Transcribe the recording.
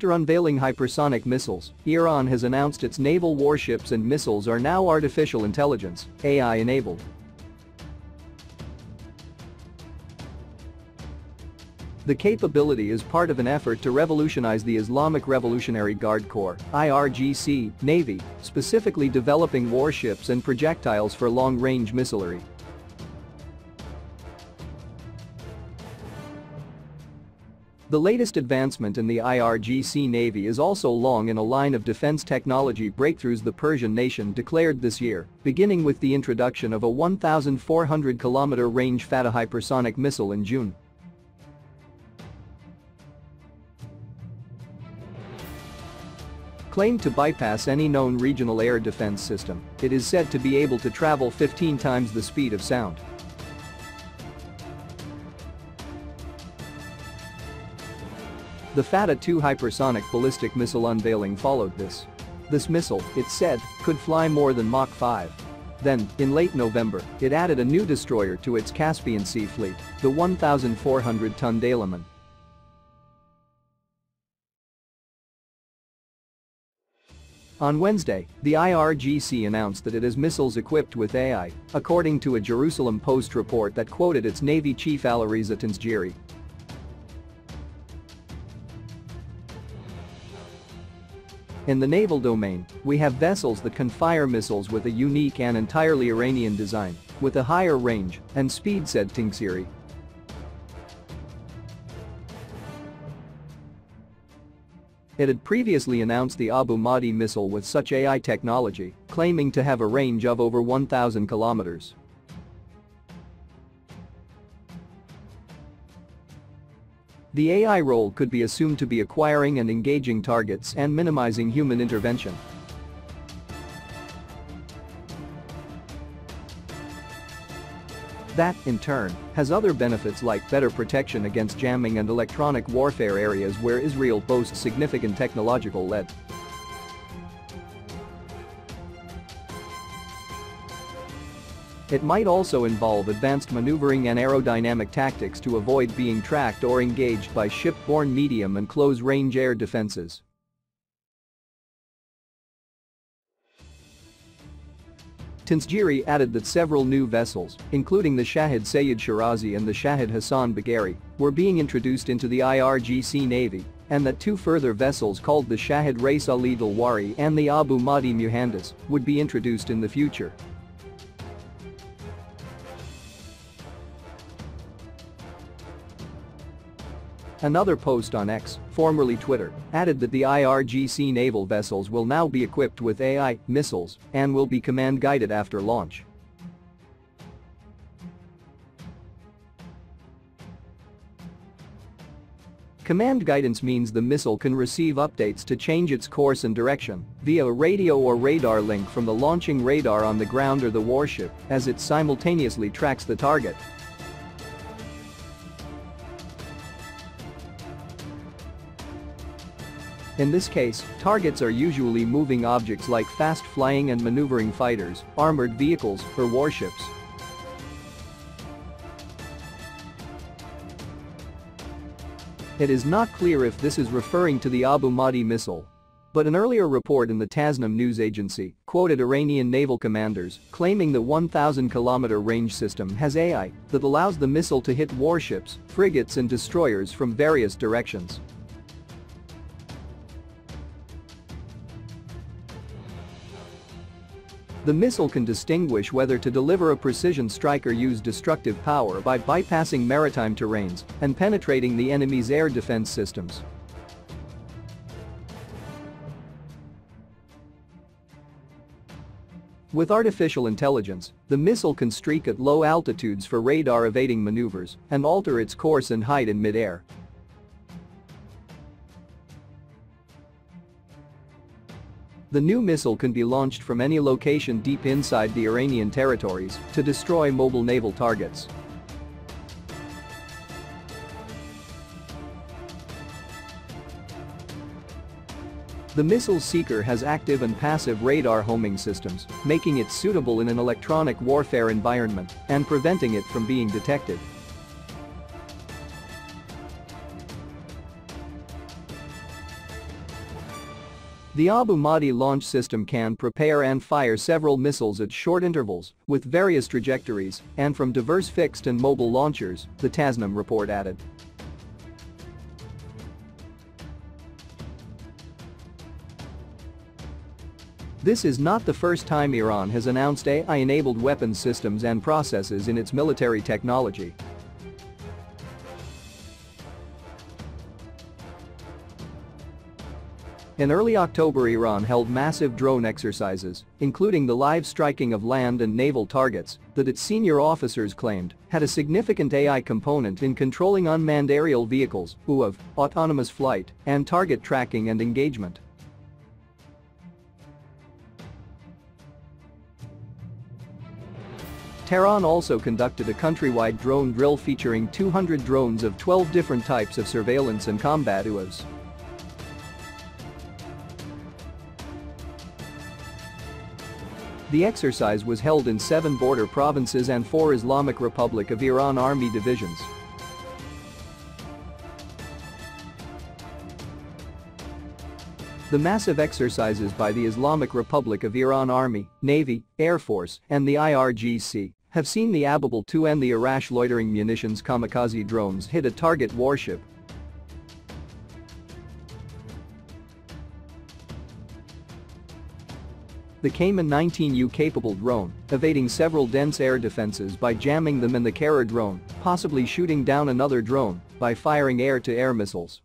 After unveiling hypersonic missiles, Iran has announced its naval warships and missiles are now artificial intelligence, AI-enabled. The capability is part of an effort to revolutionize the Islamic Revolutionary Guard Corps IRGC, Navy, specifically developing warships and projectiles for long-range missilery. The latest advancement in the IRGC Navy is also long in a line of defense technology breakthroughs the Persian nation declared this year, beginning with the introduction of a 1,400-kilometer range Fattah hypersonic missile in June. Claimed to bypass any known regional air defense system, it is said to be able to travel 15 times the speed of sound. The Fattah-2 hypersonic ballistic missile unveiling followed this. This missile, it said, could fly more than Mach 5. Then, in late November, it added a new destroyer to its Caspian Sea fleet, the 1,400-ton Deylaman. On Wednesday, the IRGC announced that it has missiles equipped with AI, according to a Jerusalem Post report that quoted its Navy chief Alireza Tangsiri. In the naval domain, we have vessels that can fire missiles with a unique and entirely Iranian design, with a higher range and speed said Tangsiri. It had previously announced the Abu Mahdi missile with such AI technology, claiming to have a range of over 1,000 kilometers. The AI role could be assumed to be acquiring and engaging targets and minimizing human intervention. That, in turn, has other benefits like better protection against jamming and electronic warfare areas where Israel boasts significant technological lead. It might also involve advanced maneuvering and aerodynamic tactics to avoid being tracked or engaged by ship-borne medium and close-range air defenses. Tangsiri added that several new vessels, including the Shahid Sayyad Shirazi and the Shahid Hassan Bagheri, were being introduced into the IRGC Navy, and that two further vessels called the Shahid Rais Ali Dalwari and the Abu Mahdi Muhandis would be introduced in the future. Another post on X, formerly Twitter, added that the IRGC naval vessels will now be equipped with AI missiles and will be command-guided after launch. Command guidance means the missile can receive updates to change its course and direction via a radio or radar link from the launching radar on the ground or the warship as it simultaneously tracks the target In this case, targets are usually moving objects like fast-flying and maneuvering fighters, armored vehicles, or warships. It is not clear if this is referring to the Abu Mahdi missile. But an earlier report in the Tasnim news agency quoted Iranian naval commanders claiming the 1,000-kilometer range system has AI that allows the missile to hit warships, frigates and destroyers from various directions. The missile can distinguish whether to deliver a precision strike or use destructive power by bypassing maritime terrains and penetrating the enemy's air defense systems. With artificial intelligence, the missile can streak at low altitudes for radar evading maneuvers and alter its course and height in midair, The new missile can be launched from any location deep inside the Iranian territories to destroy mobile naval targets. The missile seeker has active and passive radar homing systems, making it suitable in an electronic warfare environment and preventing it from being detected. The Abu Mahdi launch system can prepare and fire several missiles at short intervals, with various trajectories, and from diverse fixed and mobile launchers, the Tasnim report added. This is not the first time Iran has announced AI-enabled weapons systems and processes in its military technology. In early October Iran held massive drone exercises, including the live striking of land and naval targets, that its senior officers claimed had a significant AI component in controlling unmanned aerial vehicles, UAV, autonomous flight, and target tracking and engagement. Tehran also conducted a countrywide drone drill featuring 200 drones of 12 different types of surveillance and combat UAVs. The exercise was held in seven border provinces and four Islamic Republic of Iran army divisions. The massive exercises by the Islamic Republic of Iran Army, Navy, Air Force, and the IRGC have seen the Ababil-2 and the Arash loitering munitions kamikaze drones hit a target warship The Caiman 19U capable drone, evading several dense air defenses by jamming them in the carrier drone, possibly shooting down another drone by firing air-to-air -air missiles.